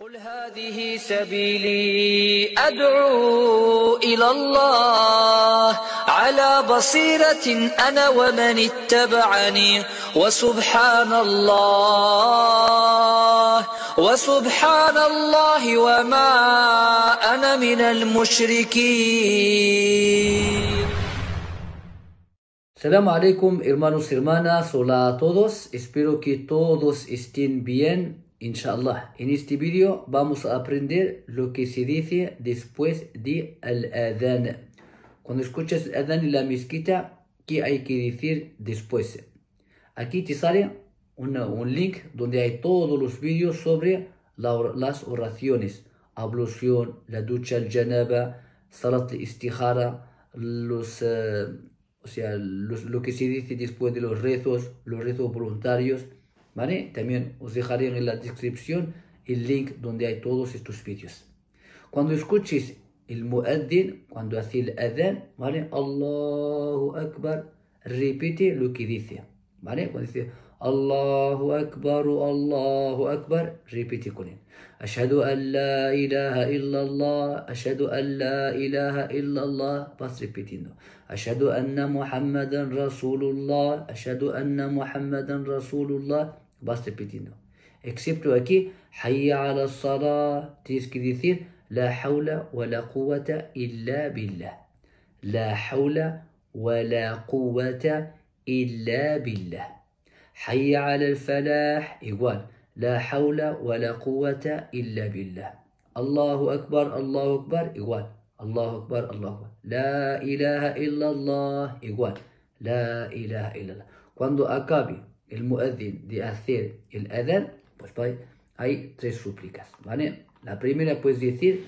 قل هذه سبيلي أدعو إلى الله على بصيرة أنا ومن اتبعني وسبحان الله وسبحان الله وما أنا من المشركين. Salam alaikum hermanos y hermanas, hola a todos, espero que todos estén bien, inshallah. En este vídeo vamos a aprender lo que se dice después de al-adhan. Cuando escuchas el adhan en la mezquita, ¿qué hay que decir después? Aquí te sale una- un link donde hay todos los vídeos sobre la- las oraciones, ablución, la ducha al-janaba, salat al-istikhara, los... eh, o sea, lo que se dice después de los rezos, los rezos voluntarios, ¿vale? También os dejaré en la descripción el link donde hay todos estos vídeos. Cuando escuches el muaddin, cuando hace el adhan, ¿vale? Allahu Akbar, repite lo que dice, ¿vale? Cuando dice Allahu Akbar, Allahu Akbar, repite con él. Ashhadu an la ilaha illallah, ashhadu an la ilaha illallah, vas repitiendo. Ashhadu anna Muhammadan Rasulullah, ashhadu anna Muhammadan Rasulullah, Excepto aquí, hayya ala salah, tienes que decir la hawla wa la quwwata illa billah. لا حول ولا قوة إلا بالله حي على الفلاح igual. لا حول ولا قوة إلا بالله الله أكبر الله أكبر igual. الله أكبر الله أكبر لا إله إلا الله igual. لا إله إلا الله cuando acabe muezzin de hacer el adhan pues hay tres súplicas ¿vale? la primera puedes decir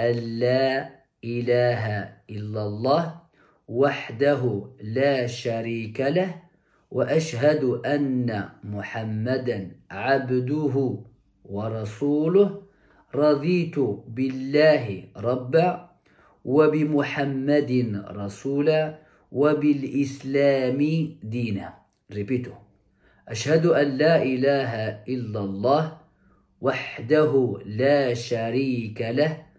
أن لا إله إلا الله وحده لا شريك له وأشهد أن محمدا عبده ورسوله رضيت بالله ربا وبمحمد رسولا وبالإسلام دينا ريبيتو أشهد أن لا إله إلا الله وحده لا شريك له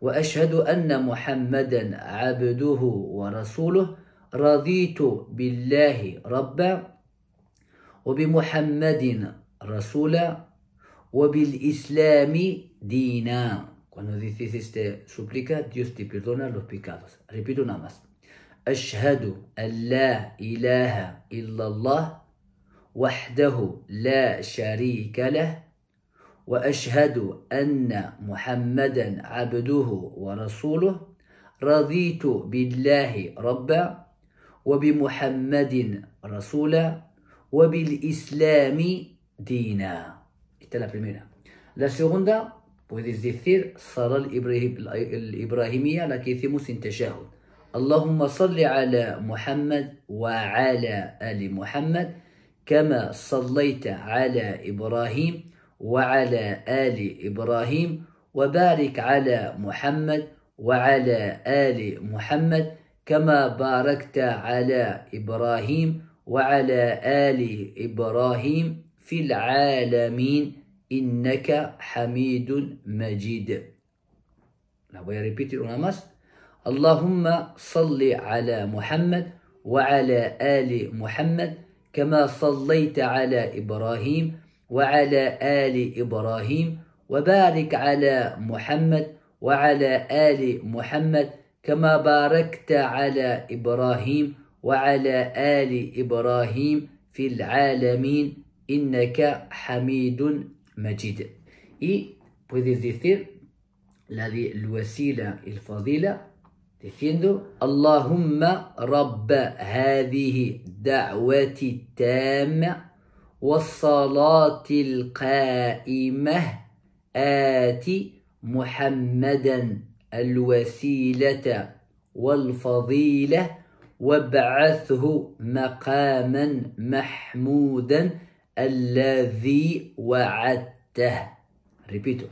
واشهد ان محمدا عبده ورسوله رضيت بالله ربا وبمحمد رسولا وبالاسلام دينا cuando dices esta súplica Dios te perdona los pecados. Repito nada más. أشهد أن لا إله إلا الله وحده لا شريك له وأشهد أن محمدا عبده ورسوله. رضيت بالله ربا وبمحمد رسولا وبالإسلام دينا. Esta es la primera. La segunda puedes decir الإبراهيمية la que hicimos en اللهم صل على محمد وعلى آل محمد كما صليت على إبراهيم وعلى آل إبراهيم وبارك على محمد وعلى آل محمد كما باركت على إبراهيم وعلى آل إبراهيم في العالمين إنك حميد مجيد La voy a repetir una más. اللهم صل على محمد وعلى آل محمد كما صليت على إبراهيم وعلى آل إبراهيم وبارك على محمد وعلى آل محمد كما باركت على إبراهيم وعلى آل إبراهيم في العالمين إنك حميد مجيد y puedes decir la de الوسيلة الفضيلة diciendo اللهم رب هذه الدعوة التامة والصلاة القائمة. آت محمدا الوسيلة والفضيلة وابعثه مقاما محمودا الذي وعدته. ريبيتو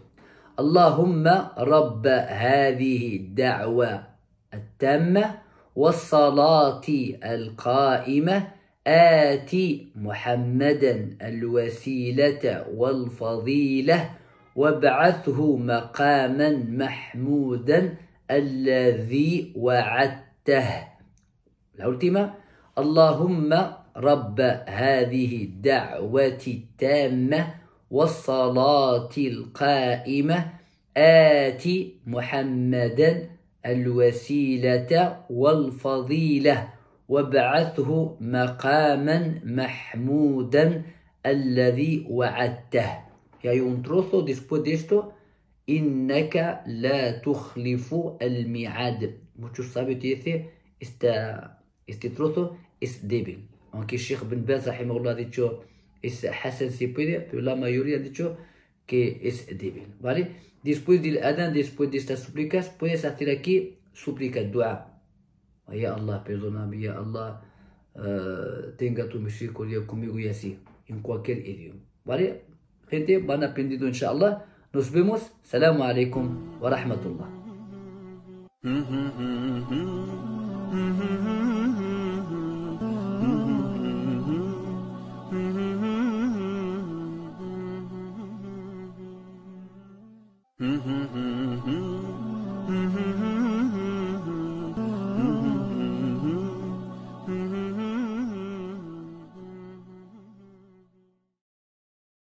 اللهم رب هذه الدعوة التامة والصلاة القائمة آت محمدا الوسيلة والفضيلة وابعثه مقاما محمودا الذي وعدته. última, اللهم رب هذه الدعوة التامة والصلاة القائمة آت محمدا الوسيلة والفضيلة وابعثه مقاما محمودا الذي وعدته. يعني ينترسو ديسبو ديستو إنك لا تخلف الميعاد. مش صابي تيثي است استترسو استدبل أنك الشيخ بن باز رحمه الله ديتشو إس حسن سيبيدي في لا ما يوري ديتشو que es débil ¿vale? después del adán después de estas súplicas puedes hacer aquí súplica dua. Ya Allah perdóname Ya Allah uh, tenga tu misericordia conmigo y así en cualquier idioma ¿vale? gente van aprendiendo inshallah. Nos vemos. Salamu alaikum wa rahmatullah Mm-hmm.